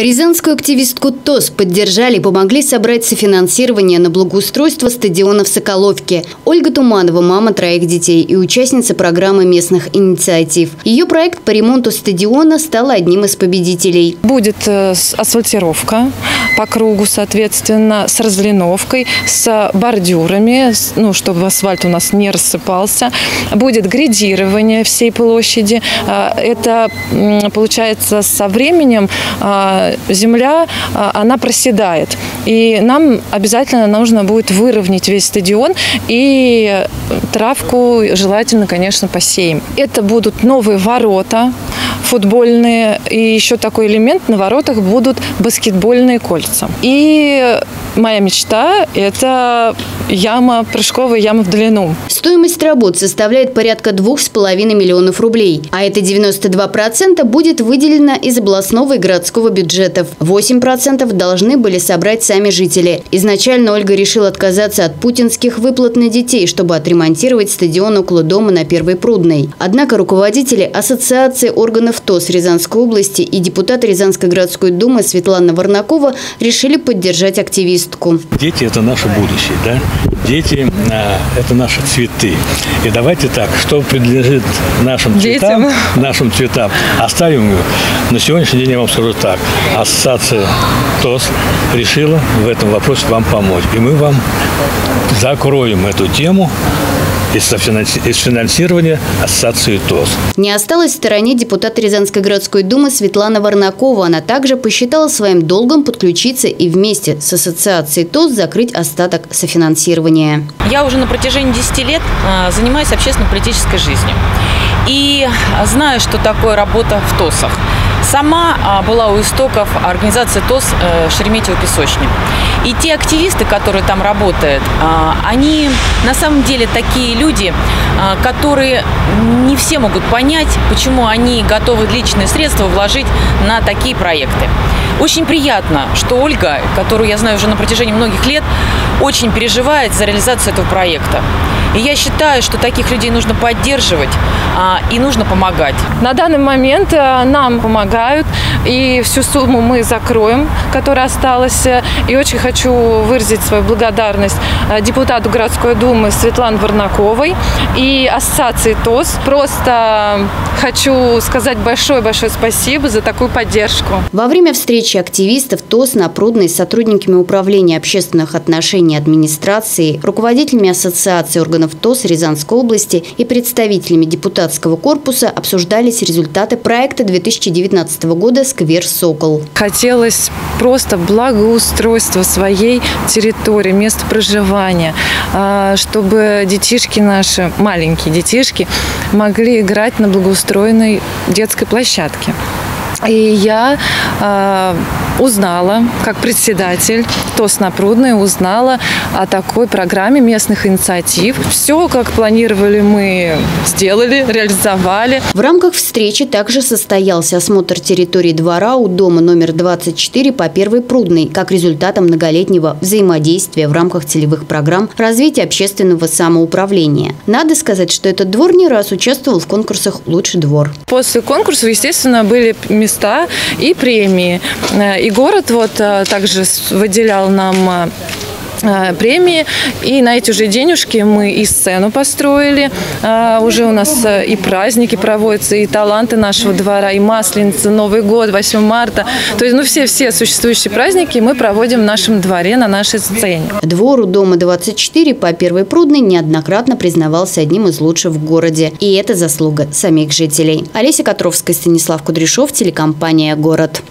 Рязанскую активистку ТОС поддержали и помогли собрать софинансирование на благоустройство стадиона в Соколовке. Ольга Туманова – мама троих детей и участница программы местных инициатив. Ее проект по ремонту стадиона стал одним из победителей. Будет э, асфальтировка по кругу, соответственно, с разлиновкой, с бордюрами, ну, чтобы асфальт у нас не рассыпался. Будет гридирование всей площади. А, это, получается, со временем а, земля, а, она проседает. И нам обязательно нужно будет выровнять весь стадион и травку желательно, конечно, посеем. Это будут новые ворота футбольные. И еще такой элемент на воротах будут баскетбольные кольца. И моя мечта – это яма, прыжковая яма в длину. Стоимость работ составляет порядка двух с половиной миллионов рублей. А это 92% будет выделено из областного и городского бюджетов. 8% должны были собрать сами жители. Изначально Ольга решила отказаться от путинских выплат на детей, чтобы отремонтировать стадион около дома на Первой Прудной. Однако руководители Ассоциации органов ТОС Рязанской области и депутат Рязанской городской думы Светлана Варнакова решили поддержать активистку. Дети – это наше будущее, да? Дети а, – это наши цветы. И давайте так, что принадлежит нашим Детям. цветам, нашим цветам, оставим его. На сегодняшний день я вам скажу так. Ассоциация ТОС решила в этом вопросе вам помочь. И мы вам закроем эту тему из финансирования Ассоциации ТОС. Не осталась в стороне депутат Рязанской городской думы Светлана Варнакова. Она также посчитала своим долгом подключиться и вместе с Ассоциацией ТОС закрыть остаток софинансирования. Я уже на протяжении 10 лет а, занимаюсь общественно-политической жизнью. И знаю, что такое работа в ТОСах. Сама а, была у истоков организации ТОС э, Шереметьево-Песочник. И те активисты, которые там работают, а, они на самом деле такие люди, а, которые не все могут понять, почему они готовы личные средства вложить на такие проекты. Очень приятно, что Ольга, которую я знаю уже на протяжении многих лет, очень переживает за реализацию этого проекта. И я считаю, что таких людей нужно поддерживать а, и нужно помогать. На данный момент а, нам помогают, и всю сумму мы закроем, которая осталась. И очень хочу выразить свою благодарность а, депутату городской думы Светлане Варнаковой и ассоциации ТОС. Просто хочу сказать большое-большое спасибо за такую поддержку. Во время встречи активистов ТОС на Прудной с сотрудниками Управления общественных отношений администрации, руководителями ассоциации органов органов ТОС Рязанской области и представителями депутатского корпуса обсуждались результаты проекта 2019 года «Сквер Сокол». Хотелось просто благоустройства своей территории, места проживания, а, чтобы детишки наши, маленькие детишки, могли играть на благоустроенной детской площадке. И я э, узнала, как председатель ТОС Напрудной, узнала о такой программе местных инициатив. Все, как планировали, мы сделали, реализовали. В рамках встречи также состоялся осмотр территории двора у дома номер 24 по Первой Прудной, как результатом многолетнего взаимодействия в рамках целевых программ развития общественного самоуправления. Надо сказать, что этот двор не раз участвовал в конкурсах «Лучший двор». После конкурса, естественно, были места и премии. Э, город вот э, также выделял нам э, Э, премии. И на эти уже денежки мы и сцену построили. Э, уже у нас и праздники проводятся, и таланты нашего двора, и Масленица, Новый год, 8 марта. То есть, ну, все-все существующие праздники мы проводим в нашем дворе, на нашей сцене. Двор у дома 24 по Первой Прудной неоднократно признавался одним из лучших в городе. И это заслуга самих жителей. Олеся Котровская, Станислав Кудряшов, телекомпания «Город».